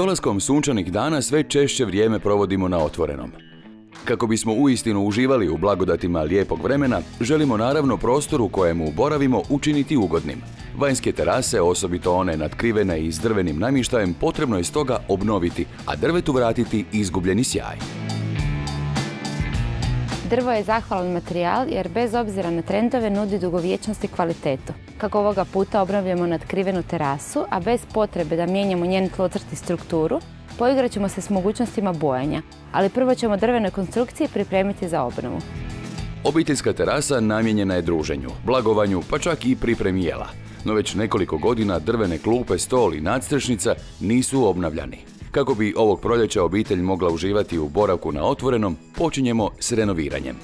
dolaskom sunčanih dana sve češće vrijeme provodimo na otvorenom. Kako bismo uistinu uživali u blagodatima lijepog vremena, želimo naravno prostor u kojemu boravimo učiniti ugodnim. Vanjske terase, osobito one nadkrivene i s drvenim namještajem, potrebno je stoga obnoviti, a drvetu vratiti izgubljeni sjaj. Drvo je zahvalan materijal jer bez obzira na trendove nudi dugovječnost i kvalitetu. Kako ovoga puta obnavljamo nadkrivenu terasu, a bez potrebe da mijenjamo njen tlocrt strukturu, poigrat ćemo se s mogućnostima bojanja, ali prvo ćemo drvene konstrukcije pripremiti za obnovu. Obiteljska terasa namijenjena je druženju, blagovanju, pa čak i pripremi jela. No već nekoliko godina drvene klupe, stol i nadstrešnica nisu obnavljani. Kako bi ovog proljeća obitelj mogla uživati u boravku na otvorenom, počinjemo s renoviranjem.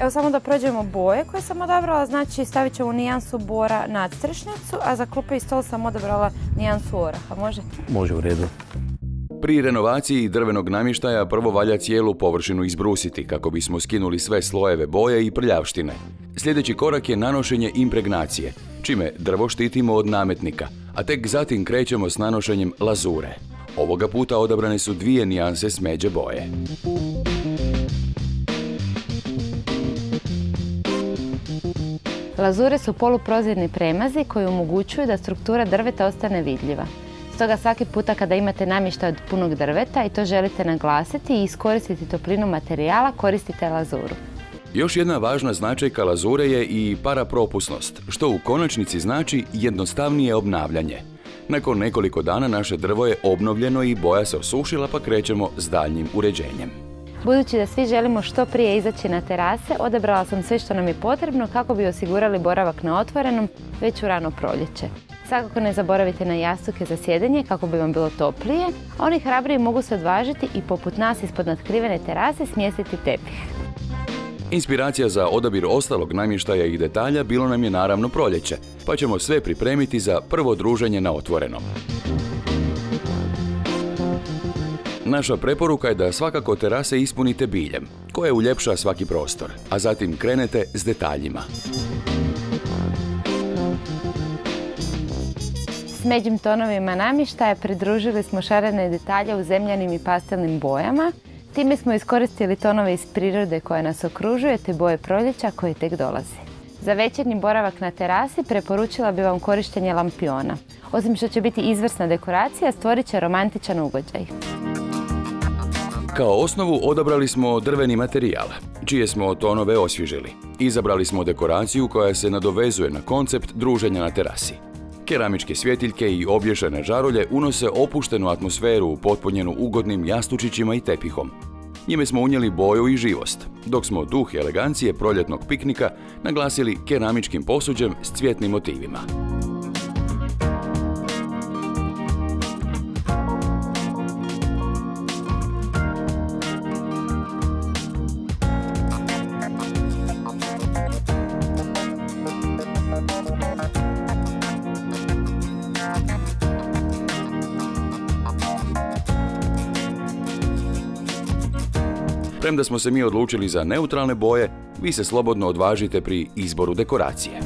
Evo samo da prođemo boje koje sam odabrala, znači stavit ćemo nijansu bora nadstrešnicu, a za klupe i stol sam odabrala nijansu oraha, može? Može u redu. Pri renovaciji drvenog namještaja prvo valja cijelu površinu izbrusiti kako bismo skinuli sve slojeve boje i prljavštine. Sljedeći korak je nanošenje impregnacije, čime drvo štitimo od nametnika, a tek zatim krećemo s nanošenjem lazure. Ovoga puta odabrane su dvije nijanse smeđe boje. Lazure su poluprozirni premazi koji omogućuju da struktura drveta ostane vidljiva. Stoga svaki puta kada imate namještaj od punog drveta i to želite naglasiti i iskoristiti toplinu materijala, koristite lazuru. Još jedna važna značajka lazure je i parapropusnost, što u konačnici znači jednostavnije obnavljanje. Nakon nekoliko dana naše drvo je obnovljeno i boja se osušila pa krećemo s daljnjim uređenjem. Budući da svi želimo što prije izaći na terase, odabrala sam sve što nam je potrebno kako bi osigurali boravak na otvorenom već u rano proljeće. Svakako ne zaboravite na jastuke za sjedenje kako bi vam bilo toplije, a oni hrabriji mogu se odvažiti i poput nas ispod nadkrivene terase smjestiti tepih. Inspiracija za odabir ostalog namještaja i detalja bilo nam je naravno proljeće, pa ćemo sve pripremiti za prvo druženje na otvorenom. Naša preporuka je da svakako terase ispunite biljem, koje uljepša svaki prostor, a zatim krenete s detaljima. S međim tonovima namještaja pridružili smo šarene detalje u zemljanim i pastelnim bojama. Time smo iskoristili tonove iz prirode koje nas okružuje te boje proljeća koje tek dolazi. Za večernji boravak na terasi preporučila bi vam korištenje lampiona. Osim što će biti izvrsna dekoracija, stvorit će romantičan ugođaj. Kao osnovu odabrali smo drveni materijal, čije smo tonove osvježili. Izabrali smo dekoraciju koja se nadovezuje na koncept druženja na terasi. Keramičke svjetiljke i obješene žarulje unose opuštenu atmosferu potpunjenu ugodnim jastučićima i tepihom. Njime smo unijeli boju i živost, dok smo duh elegancije proljetnog piknika naglasili keramičkim posuđem s cvjetnim motivima. Premda smo se mi odlučili za neutralne boje, vi se slobodno odvažite pri izboru dekoracije.